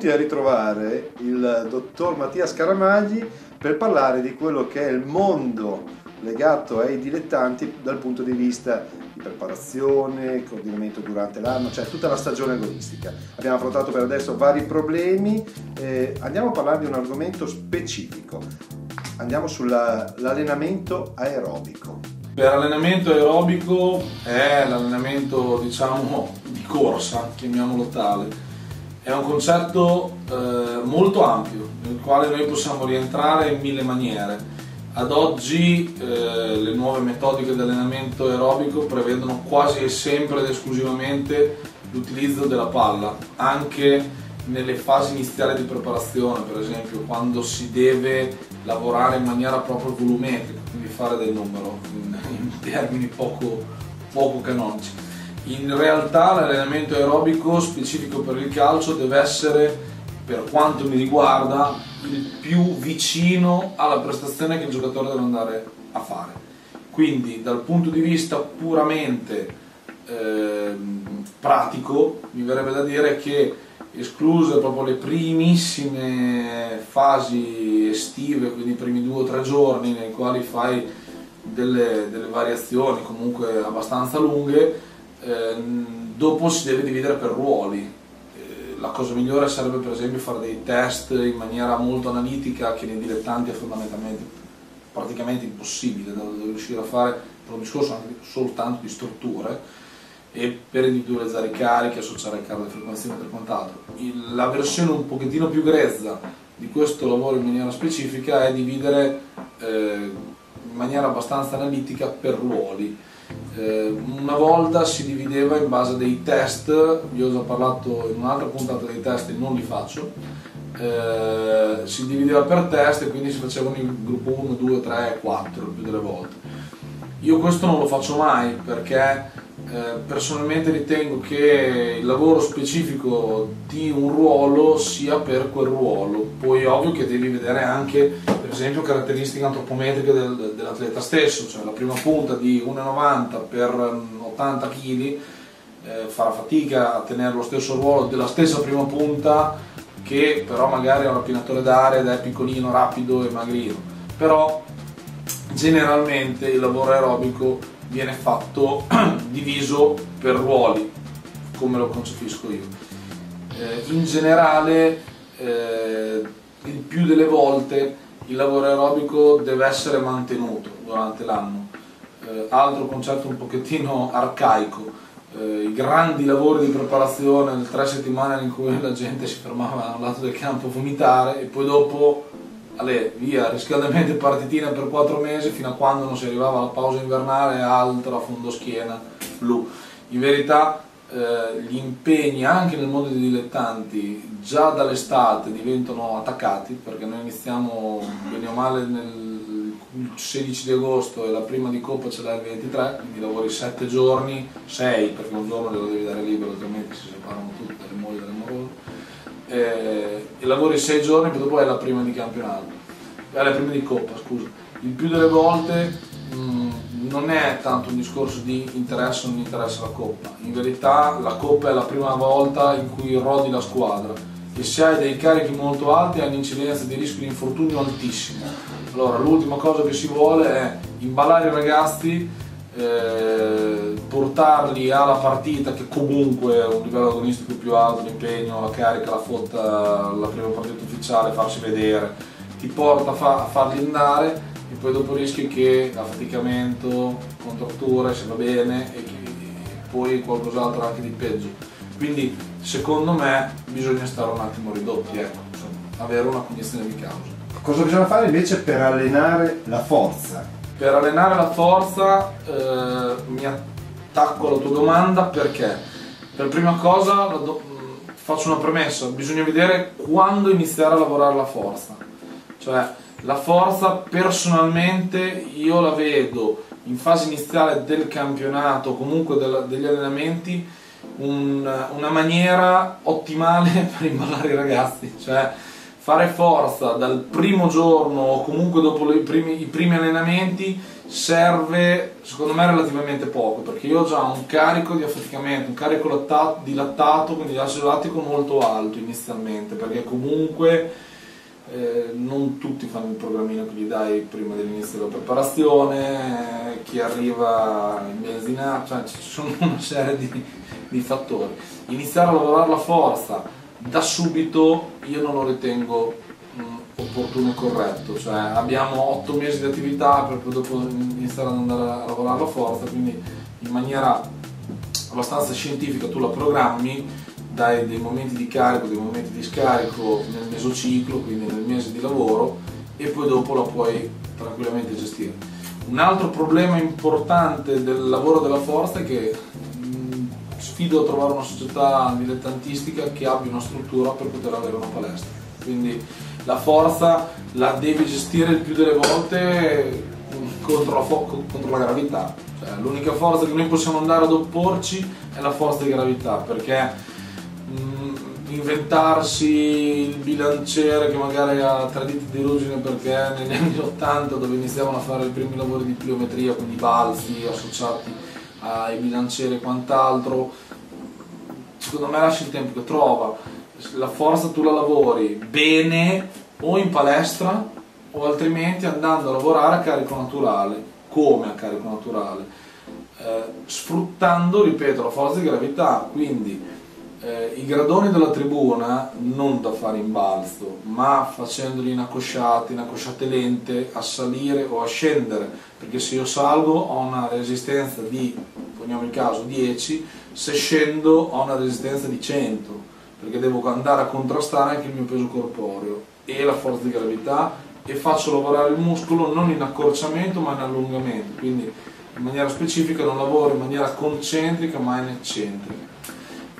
Venuti a ritrovare il dottor Mattia Scaramagli per parlare di quello che è il mondo legato ai dilettanti dal punto di vista di preparazione, coordinamento durante l'anno, cioè tutta la stagione agonistica. Abbiamo affrontato per adesso vari problemi, eh, andiamo a parlare di un argomento specifico. Andiamo sull'allenamento aerobico. Per allenamento aerobico è l'allenamento diciamo di corsa, chiamiamolo tale è un concetto eh, molto ampio nel quale noi possiamo rientrare in mille maniere. Ad oggi eh, le nuove metodiche di allenamento aerobico prevedono quasi sempre ed esclusivamente l'utilizzo della palla, anche nelle fasi iniziali di preparazione, per esempio quando si deve lavorare in maniera proprio volumetrica, quindi fare del numero in, in termini poco, poco canonici in realtà l'allenamento aerobico specifico per il calcio deve essere, per quanto mi riguarda, il più vicino alla prestazione che il giocatore deve andare a fare. Quindi dal punto di vista puramente eh, pratico, mi verrebbe da dire che escluse proprio le primissime fasi estive, quindi i primi due o tre giorni nei quali fai delle, delle variazioni comunque abbastanza lunghe, Ehm, dopo si deve dividere per ruoli. Eh, la cosa migliore sarebbe per esempio fare dei test in maniera molto analitica che nei dilettanti è fondamentalmente praticamente impossibile da, riuscire a fare per un discorso anche soltanto di strutture e per individualizzare i carichi, associare il carico di frequenzione e quant'altro. La versione un pochettino più grezza di questo lavoro in maniera specifica è dividere eh, in maniera abbastanza analitica per ruoli una volta si divideva in base a dei test, io ho già parlato in un'altra puntata dei test e non li faccio, eh, si divideva per test e quindi si facevano in gruppo 1, 2, 3, 4 più delle volte. Io questo non lo faccio mai perché eh, personalmente ritengo che il lavoro specifico di un ruolo sia per quel ruolo, poi è ovvio che devi vedere anche per esempio caratteristiche antropometriche del, dell'atleta stesso, cioè la prima punta di 1,90 per 80 kg eh, farà fatica a tenere lo stesso ruolo della stessa prima punta che però magari è un rapinatore d'aria ed è piccolino, rapido e magrino, però generalmente il lavoro aerobico viene fatto diviso per ruoli, come lo concepisco io. Eh, in generale, eh, il più delle volte il lavoro aerobico deve essere mantenuto durante l'anno. Eh, altro concetto un pochettino arcaico, eh, i grandi lavori di preparazione, le tre settimane in cui la gente si fermava a un lato del campo a vomitare e poi dopo alle, via, riscaldamento partitina per quattro mesi fino a quando non si arrivava alla pausa invernale altro a fondo schiena, blu. In verità eh, gli impegni anche nel mondo dei dilettanti già dall'estate diventano attaccati perché noi iniziamo bene o male nel 16 di agosto e la prima di Coppa ce l'ha il 23, quindi lavori 7 giorni, 6 perché un giorno glielo devi dare libero altrimenti si separano tutte le mogli dalle morose eh, e lavori sei giorni, poi dopo è la prima di campionato, è la prima di coppa, scusa. Il più delle volte mh, mm, non è tanto un discorso di interesse o non interessa la coppa, in verità la coppa è la prima volta in cui rodi la squadra e se hai dei carichi molto alti hai un'incidenza di rischio di infortunio altissimo. Allora l'ultima cosa che si vuole è imballare i ragazzi eh, portarli alla partita che comunque è un livello agonistico più alto, l'impegno, la carica, la fotta, la prima partita ufficiale, farsi vedere, ti porta a, fa, a farli andare e poi dopo rischi che affaticamento, contratture, se va bene e, che, poi qualcos'altro anche di peggio. Quindi secondo me bisogna stare un attimo ridotti, ecco, insomma, avere una cognizione di causa. Cosa bisogna fare invece per allenare la forza? Per allenare la forza eh, mi attacco alla tua domanda perché per prima cosa do- faccio una premessa, bisogna vedere quando iniziare a lavorare la forza. Cioè la forza personalmente io la vedo in fase iniziale del campionato, comunque del, degli allenamenti, un, una maniera ottimale per imballare i ragazzi. Cioè, fare forza dal primo giorno o comunque dopo primi, i primi allenamenti serve secondo me relativamente poco perché io ho già un carico di affaticamento, un carico lattato, di lattato, quindi di acido lattico molto alto inizialmente perché comunque eh, non tutti fanno il programmino che gli dai prima dell'inizio della preparazione, chi arriva in benzina, cioè ci sono una serie di, di fattori. Iniziare a lavorare la forza da subito io non lo ritengo mm, opportuno e corretto, cioè abbiamo otto mesi di attività per poi dopo iniziare ad andare a lavorare la forza, quindi in maniera abbastanza scientifica tu la programmi, dai dei momenti di carico, dei momenti di scarico nel mesociclo, quindi nel mese di lavoro e poi dopo la puoi tranquillamente gestire. Un altro problema importante del lavoro della forza è che sfido a trovare una società dilettantistica che abbia una struttura per poter avere una palestra. Quindi la forza la devi gestire il più delle volte contro la, contro la gravità. Cioè, l'unica forza che noi possiamo andare ad opporci è la forza di gravità, perché mh, inventarsi il bilanciere che magari ha tre dita di ruggine perché negli anni 80 dove iniziavano a fare i primi lavori di pliometria, quindi balzi associati ai bilancieri e quant'altro, secondo me lascia il tempo che trova. La forza tu la lavori bene o in palestra o altrimenti andando a lavorare a carico naturale. Come a carico naturale? Eh, sfruttando, ripeto, la forza di gravità, quindi eh, i gradoni della tribuna non da fare in balzo, ma facendoli in accosciate, in accosciate lente, a salire o a scendere, perché se io salgo ho una resistenza di, poniamo il caso, 10, se scendo ho una resistenza di 100, perché devo andare a contrastare anche il mio peso corporeo e la forza di gravità e faccio lavorare il muscolo non in accorciamento ma in allungamento, quindi in maniera specifica non lavoro in maniera concentrica ma in eccentrica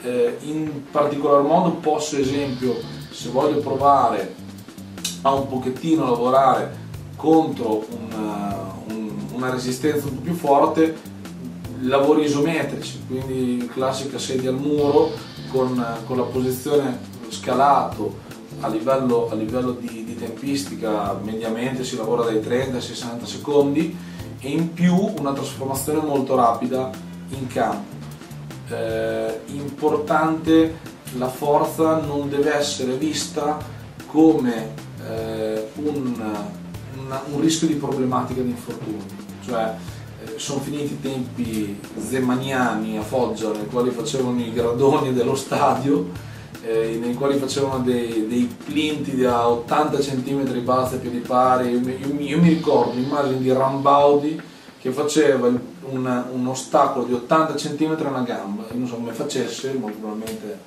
eh, in particolar modo posso esempio se voglio provare a un pochettino lavorare contro una, un, una resistenza un po' più forte lavori isometrici quindi classica sedia al muro con, con la posizione scalato a livello, a livello di, di, tempistica mediamente si lavora dai 30 ai 60 secondi e in più una trasformazione molto rapida in campo eh, importante la forza non deve essere vista come eh, un, una, un, rischio di problematica di infortunio, cioè eh, sono finiti i tempi zemaniani a Foggia nei quali facevano i gradoni dello stadio eh, nei quali facevano dei, dei plinti da 80 cm base a piedi pari, io, io, io mi ricordo immagini di Rambaudi che faceva un, un, ostacolo di 80 cm a una gamba, io non so come facesse, molto probabilmente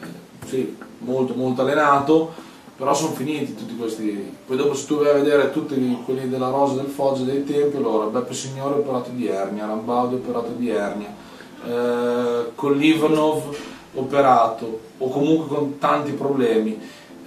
eh, sì, molto molto allenato, però sono finiti tutti questi, poi dopo se tu vai a vedere tutti quelli della Rosa del Foggia dei tempi, allora Beppe Signore operato di ernia, Rambaudi operato di ernia, eh, con Livanov operato, o comunque con tanti problemi,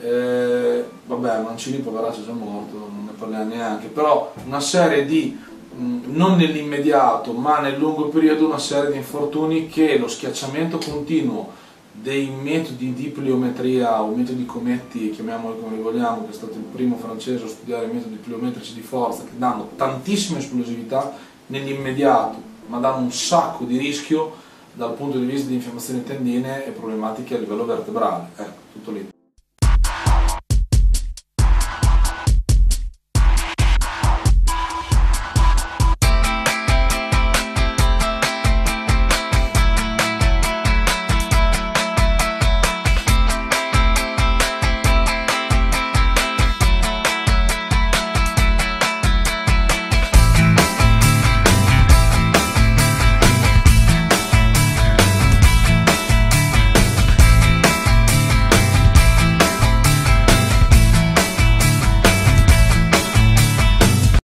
eh, vabbè Mancini poveraccio è già morto, non ne parliamo neanche, però una serie di non nell'immediato ma nel lungo periodo una serie di infortuni che lo schiacciamento continuo dei metodi di pliometria o metodi cometti, chiamiamoli come li vogliamo, che è stato il primo francese a studiare i metodi pliometrici di forza che danno tantissima esplosività nell'immediato ma danno un sacco di rischio dal punto di vista di infiammazione tendine e problematiche a livello vertebrale. Ecco, tutto lì.